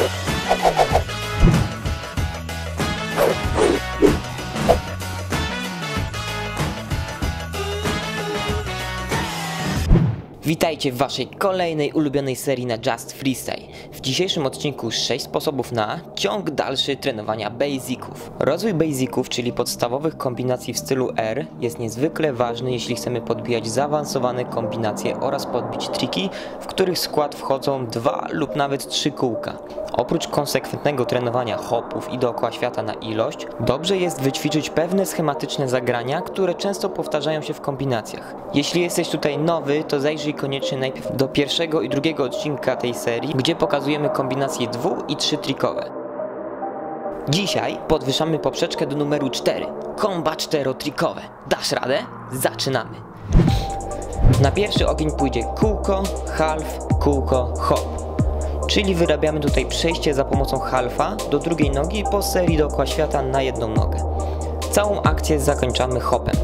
Thank you. Witajcie w waszej kolejnej ulubionej serii na Just Freestyle. W dzisiejszym odcinku 6 sposobów na ciąg dalszy trenowania basiców. Rozwój basiców, czyli podstawowych kombinacji w stylu R jest niezwykle ważny, jeśli chcemy podbijać zaawansowane kombinacje oraz podbić triki, w których skład wchodzą dwa lub nawet trzy kółka. Oprócz konsekwentnego trenowania hopów i dookoła świata na ilość, dobrze jest wyćwiczyć pewne schematyczne zagrania, które często powtarzają się w kombinacjach. Jeśli jesteś tutaj nowy, to zajrzyj koniecznie najpierw do pierwszego i drugiego odcinka tej serii, gdzie pokazujemy kombinacje dwu i trzy trikowe. Dzisiaj podwyższamy poprzeczkę do numeru 4. Komba czterotrikowe. Dasz radę? Zaczynamy. Na pierwszy ogień pójdzie kółko, half, kółko, hop. Czyli wyrabiamy tutaj przejście za pomocą halfa do drugiej nogi po serii dookoła świata na jedną nogę. Całą akcję zakończamy hopem.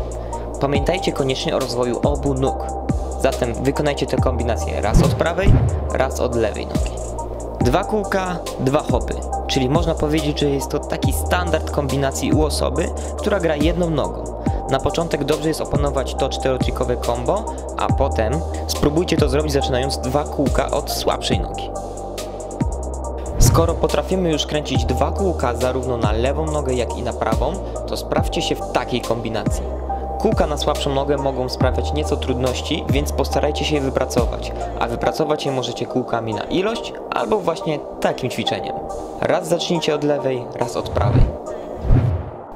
Pamiętajcie koniecznie o rozwoju obu nóg. Zatem wykonajcie tę kombinację raz od prawej, raz od lewej nogi. Dwa kółka, dwa hopy, czyli można powiedzieć, że jest to taki standard kombinacji u osoby, która gra jedną nogą. Na początek dobrze jest opanować to czterotrikowe combo, a potem spróbujcie to zrobić zaczynając dwa kółka od słabszej nogi. Skoro potrafimy już kręcić dwa kółka zarówno na lewą nogę jak i na prawą, to sprawdźcie się w takiej kombinacji. Kółka na słabszą nogę mogą sprawiać nieco trudności, więc postarajcie się je wypracować, a wypracować je możecie kółkami na ilość albo właśnie takim ćwiczeniem. Raz zacznijcie od lewej, raz od prawej.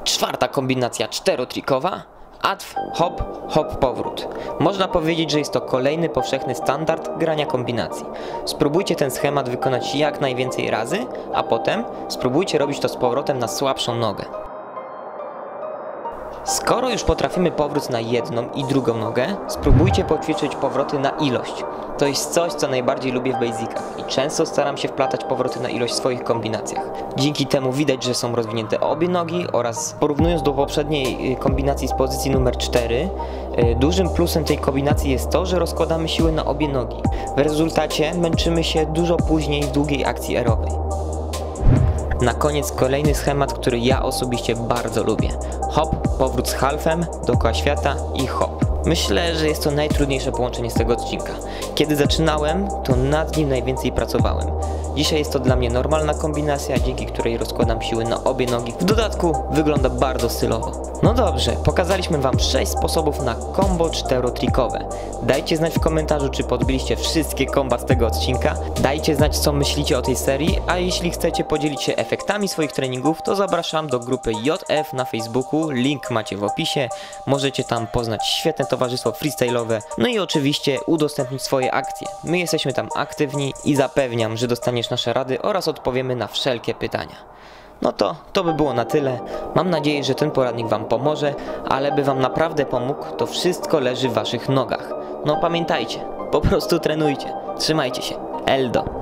Czwarta kombinacja czterotrikowa Atw, hop, hop, powrót. Można powiedzieć, że jest to kolejny powszechny standard grania kombinacji. Spróbujcie ten schemat wykonać jak najwięcej razy, a potem spróbujcie robić to z powrotem na słabszą nogę. Skoro już potrafimy powrót na jedną i drugą nogę, spróbujcie poćwiczyć powroty na ilość. To jest coś, co najbardziej lubię w basicach i często staram się wplatać powroty na ilość w swoich kombinacjach. Dzięki temu widać, że są rozwinięte obie nogi oraz porównując do poprzedniej y, kombinacji z pozycji numer 4, y, dużym plusem tej kombinacji jest to, że rozkładamy siły na obie nogi. W rezultacie męczymy się dużo później w długiej akcji aerowej. Na koniec kolejny schemat, który ja osobiście bardzo lubię. Hop, powrót z halfem, dookoła świata i hop. Myślę, że jest to najtrudniejsze połączenie z tego odcinka. Kiedy zaczynałem, to nad nim najwięcej pracowałem. Dzisiaj jest to dla mnie normalna kombinacja, dzięki której rozkładam siły na obie nogi. W dodatku wygląda bardzo stylowo. No dobrze, pokazaliśmy Wam 6 sposobów na combo czterotrikowe. Dajcie znać w komentarzu, czy podbiliście wszystkie komba z tego odcinka. Dajcie znać, co myślicie o tej serii, a jeśli chcecie podzielić się efektami swoich treningów, to zapraszam do grupy JF na Facebooku, link macie w opisie. Możecie tam poznać świetne towarzystwo freestyle'owe, no i oczywiście udostępnić swoje akcje. My jesteśmy tam aktywni i zapewniam, że dostaniesz nasze rady oraz odpowiemy na wszelkie pytania. No to, to by było na tyle. Mam nadzieję, że ten poradnik Wam pomoże, ale by Wam naprawdę pomógł, to wszystko leży w Waszych nogach. No pamiętajcie, po prostu trenujcie. Trzymajcie się. Eldo.